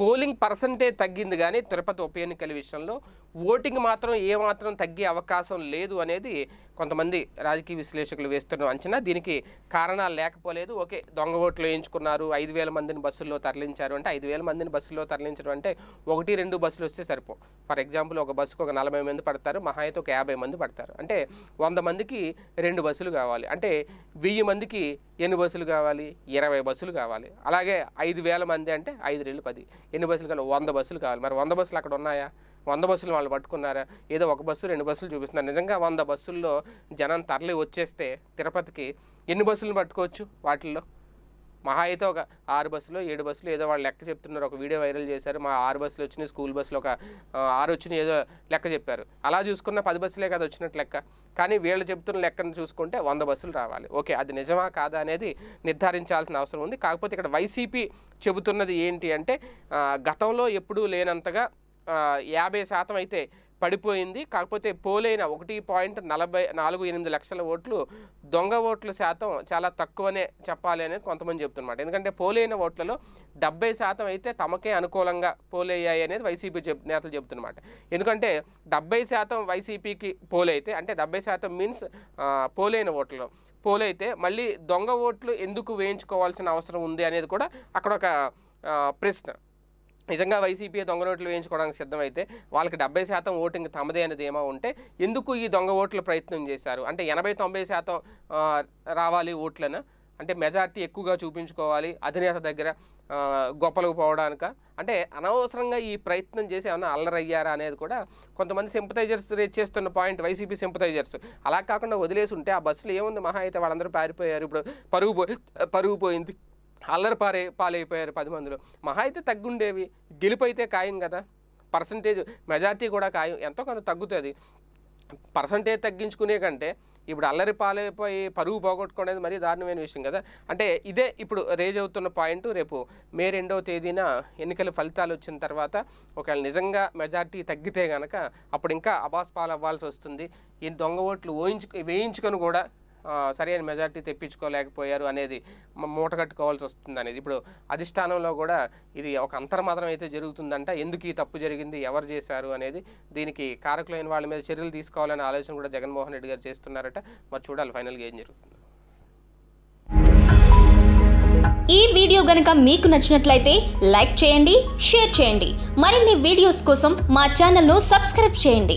Polling percentage తగ్గింది కానీ తిరుపతి ఉప ఎన్నికల విషయంలో ఓటింగ్ మాత్రం ఏమాత్రం తగ్గే అవకాశం లేదు అనేది కొంతమంది రాజకీయ విశ్లేషకులు వేస్తున్న అంచనా దీనికి కారణాలు లేకపోలేదు. ఓకే దొంగ ఓట్లు వేయించుకున్నారు ఐదు వేల మందిని బస్సుల్లో తరలించారు అంటే ఐదు వేల మందిని బస్సుల్లో తరలించడం అంటే ఒకటి రెండు బస్సులు వస్తే సరిపో. ఫర్ ఎగ్జాంపుల్ ఒక బస్సుకు ఒక నలభై మంది పడతారు మహా అయితే ఒక యాభై మంది పడతారు. అంటే వంద మందికి రెండు బస్సులు కావాలి. అంటే వెయ్యి మందికి ఎన్ని బస్సులు కావాలి? ఇరవై బస్సులు కావాలి. అలాగే ఐదు వేల మంది అంటే ఐదు రెండు పది. ఎన్ని బస్సులు కావాలి? వంద బస్సులు కావాలి. మరి వంద బస్సులు అక్కడ ఉన్నాయా? వంద బస్సులు వాళ్ళు పట్టుకున్నారా? ఏదో ఒక బస్సు రెండు బస్సులు చూపిస్తున్నారు. నిజంగా వంద బస్సుల్లో జనం తరలి వచ్చేస్తే తిరుపతికి ఎన్ని బస్సులు పట్టుకోవచ్చు వాటిల్లో? మహా అయితే ఒక ఆరు బస్సులు ఏడు బస్సులు ఏదో వాళ్ళు లెక్క చెప్తున్నారు. ఒక వీడియో వైరల్ చేశారు. మా ఆరు బస్సులు వచ్చినాయి స్కూల్ బస్సులు ఒక ఆరు వచ్చినాయి ఏదో లెక్క చెప్పారు. అలా చూసుకున్న పది బస్సులే కదా వచ్చినట్టు లెక్క. కానీ వీళ్ళు చెప్తున్న లెక్కను చూసుకుంటే వంద బస్సులు రావాలి. ఓకే అది నిజమా కాదా అనేది నిర్ధారించాల్సిన అవసరం ఉంది. కాకపోతే ఇక్కడ వైసీపీ చెబుతున్నది ఏంటి అంటే గతంలో ఎప్పుడూ లేనంతగా యాభై శాతం అయితే పడిపోయింది. కాకపోతే పోలైన ఒకటి పాయింట్ నలభై నాలుగు ఎనిమిది లక్షల ఓట్లు దొంగ ఓట్ల శాతం చాలా తక్కువనే చెప్పాలి అనేది కొంతమంది చెప్తున్నమాట. ఎందుకంటే పోలైన ఓట్లలో డెబ్బై శాతం అయితే తమకే అనుకూలంగా పోలయ్యాయి అనేది వైసీపీ చెప్ నేతలు చెప్తున్నమాట. ఎందుకంటే డెబ్బై శాతం వైసీపీకి పోలైతే అంటే డెబ్బై శాతం మీన్స్ పోలైన ఓట్లలో పోలైతే మళ్ళీ దొంగ ఓట్లు ఎందుకు వేయించుకోవాల్సిన అవసరం ఉంది అనేది కూడా అక్కడ ఒక ప్రశ్న. నిజంగా వైసీపీ దొంగ ఓట్లు వేయించుకోవడానికి సిద్ధమైతే వాళ్ళకి డెబ్బై శాతం ఓటింగ్ తమదే అనేది ఏమో ఉంటే ఎందుకు ఈ దొంగ ఓట్లు ప్రయత్నం చేశారు? అంటే ఎనభై తొంభై శాతం రావాలి ఓట్లను? అంటే మెజార్టీ ఎక్కువగా చూపించుకోవాలి అధినేత దగ్గర గొప్పలకు పోవడానిక? అంటే అనవసరంగా ఈ ప్రయత్నం చేసి ఏమన్నా అల్లరయ్యారా అనేది కూడా కొంతమంది సింపతైజర్స్ రేట్ చేస్తున్న పాయింట్ వైసీపీ సింపతైజర్స్ అలా కాకుండా వదిలేసి ఉంటే ఆ బస్సులో ఏముంది? మహా అయితే వాళ్ళందరూ పారిపోయారు. ఇప్పుడు పరుగు పరుగు పోయింది. అల్లరి పారే పాలైపోయారు పది మందిలో. మహా అయితే తగ్గుండేవి. గెలుపు అయితే ఖాయం కదా. పర్సంటేజ్ మెజార్టీ కూడా ఖాయం. ఎంతో కొంత తగ్గుతుంది. పర్సంటేజ్ తగ్గించుకునే కంటే ఇప్పుడు అల్లరి పాలైపోయి పరుగు పోగొట్టుకునేది మరీ దారుణమైన విషయం కదా. అంటే ఇదే ఇప్పుడు రేజ్ అవుతున్న పాయింట్. రేపు మే రెండవ తేదీన ఎన్నికల ఫలితాలు వచ్చిన తర్వాత ఒకవేళ నిజంగా మెజార్టీ తగ్గితే కనుక అప్పుడు ఇంకా అబాస్ పాలు అవ్వాల్సి వస్తుంది. ఈ దొంగ ఓట్లు ఓయించు వేయించుకొని కూడా సరైన మెజార్టీ తెప్పించుకోలేకపోయారు అనేది మూట కట్టుకోవాల్సి వస్తుంది అనేది. ఇప్పుడు అధిష్టానంలో కూడా ఇది ఒక అంతర్మాత్రం అయితే జరుగుతుందంట. ఎందుకు ఈ తప్పు జరిగింది? ఎవరు చేశారు? అనేది దీనికి కారకులైన వాళ్ళ మీద చర్యలు తీసుకోవాలనే ఆలోచన కూడా జగన్మోహన్ రెడ్డి గారు చేస్తున్నారట. మరి చూడాలి ఫైనల్గా ఏం జరుగుతుంది. ఈ వీడియో గనుక మీకు నచ్చినట్లయితే లైక్ చేయండి షేర్ చేయండి. మరిన్ని వీడియోస్ కోసం మా ఛానల్ను సబ్స్క్రైబ్ చేయండి.